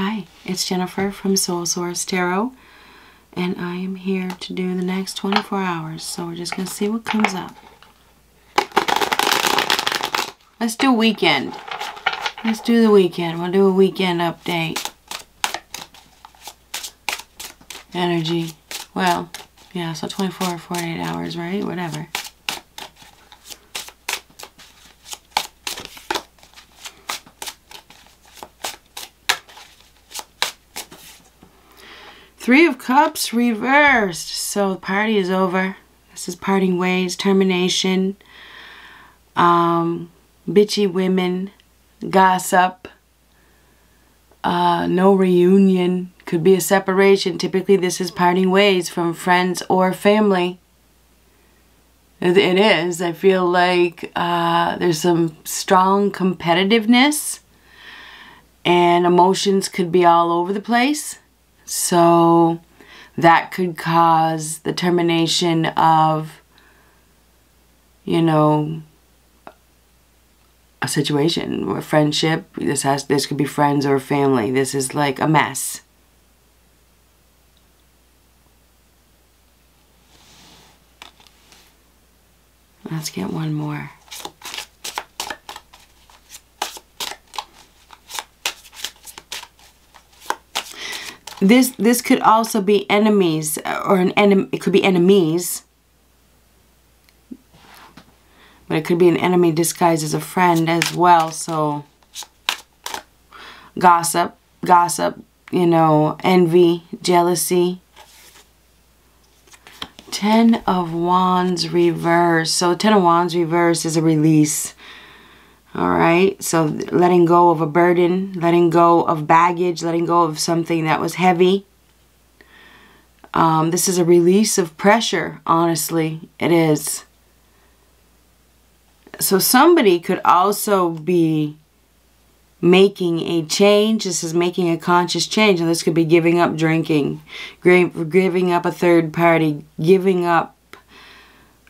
Hi, it's Jennifer from Soul Source Tarot, and I am here to do the next 24 hours. So we're just going to see what comes up. Let's do weekend. Let's do the weekend. We'll do a weekend update. Energy. Well, yeah, so 24 or 48 hours, right? Whatever. Three of Cups reversed. So the party is over. This is parting ways, termination, um, bitchy women, gossip, uh, no reunion. Could be a separation. Typically, this is parting ways from friends or family. It is. I feel like uh, there's some strong competitiveness, and emotions could be all over the place. So that could cause the termination of, you know, a situation or friendship. This has this could be friends or family. This is like a mess. Let's get one more. This this could also be enemies or an enemy. It could be enemies, but it could be an enemy disguised as a friend as well. So gossip, gossip, you know, envy, jealousy. Ten of Wands reverse. So Ten of Wands reverse is a release. All right, so letting go of a burden, letting go of baggage, letting go of something that was heavy. Um, this is a release of pressure, honestly, it is. So somebody could also be making a change. This is making a conscious change. And this could be giving up drinking, giving up a third party, giving up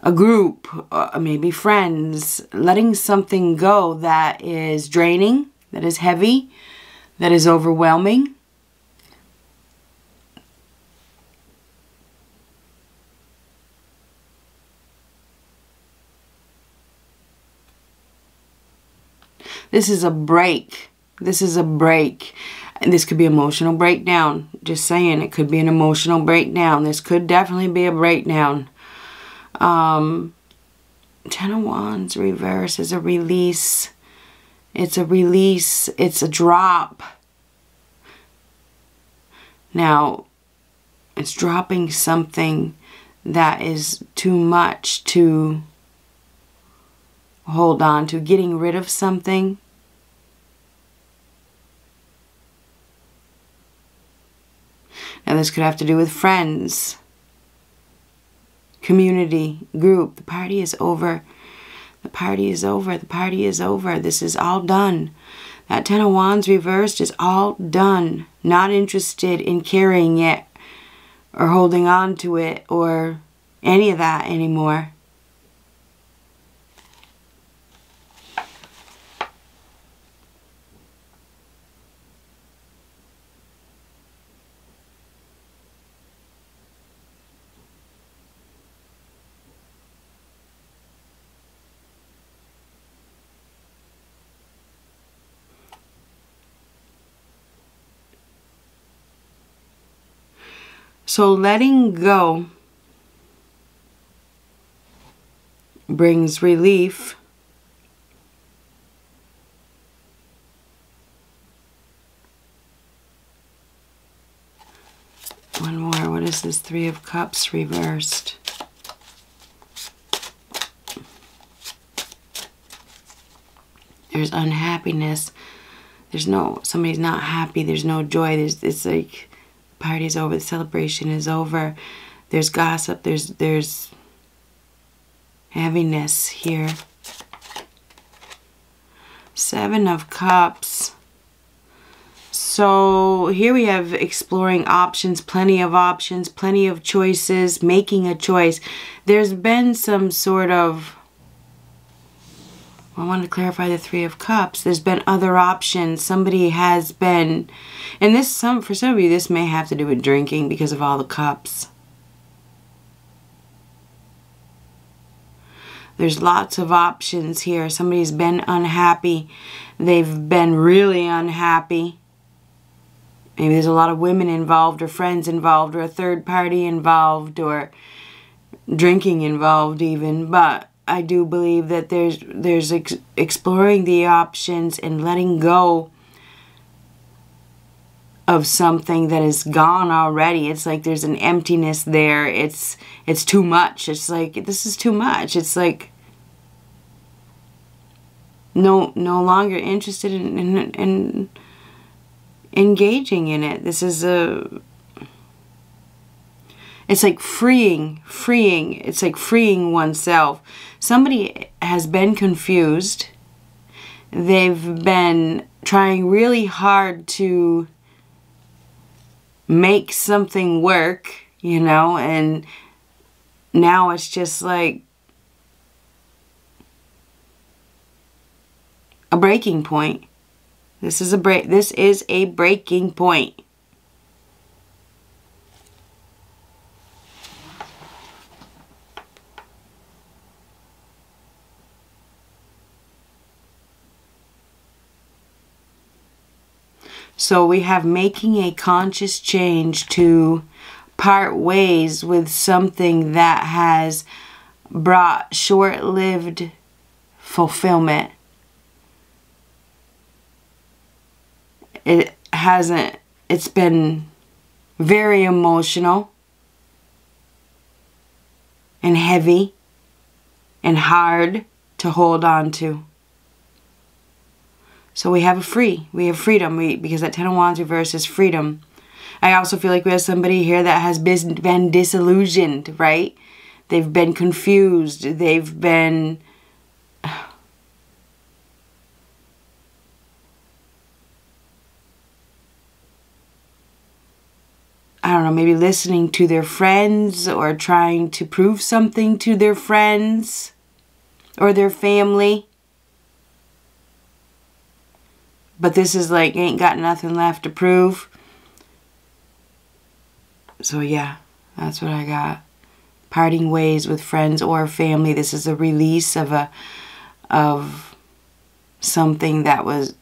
a group, uh, maybe friends, letting something go that is draining, that is heavy, that is overwhelming. This is a break. This is a break. And this could be emotional breakdown. Just saying, it could be an emotional breakdown. This could definitely be a breakdown. Um, Ten of Wands reverse is a release. It's a release. It's a drop. Now, it's dropping something that is too much to hold on to. Getting rid of something. Now, this could have to do with friends community, group. The party is over. The party is over. The party is over. This is all done. That Ten of Wands reversed is all done. Not interested in carrying it or holding on to it or any of that anymore. So letting go brings relief. One more. What is this? Three of Cups reversed. There's unhappiness. There's no, somebody's not happy. There's no joy. There's, it's like, party's over, the celebration is over. There's gossip, there's there's heaviness here. Seven of Cups. So here we have exploring options, plenty of options, plenty of choices, making a choice. There's been some sort of I wanted to clarify the Three of Cups. There's been other options. Somebody has been, and this some for some of you, this may have to do with drinking because of all the cups. There's lots of options here. Somebody's been unhappy. They've been really unhappy. Maybe there's a lot of women involved or friends involved or a third party involved or drinking involved even. But I do believe that there's there's ex exploring the options and letting go of something that is gone already. It's like there's an emptiness there. It's it's too much. It's like this is too much. It's like no no longer interested in in, in engaging in it. This is a it's like freeing, freeing. It's like freeing oneself. Somebody has been confused. They've been trying really hard to make something work, you know, and now it's just like a breaking point. This is a break this is a breaking point. So we have making a conscious change to part ways with something that has brought short-lived fulfillment. It hasn't, it's been very emotional and heavy and hard to hold on to. So we have a free. We have freedom. We because that Ten of Wands reverse is freedom. I also feel like we have somebody here that has been disillusioned, right? They've been confused. They've been... I don't know, maybe listening to their friends or trying to prove something to their friends or their family. But this is like, ain't got nothing left to prove. So yeah, that's what I got. Parting ways with friends or family. This is a release of a of something that was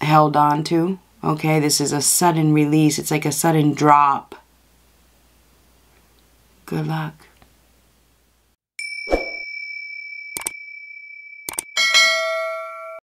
held on to. Okay, this is a sudden release. It's like a sudden drop. Good luck.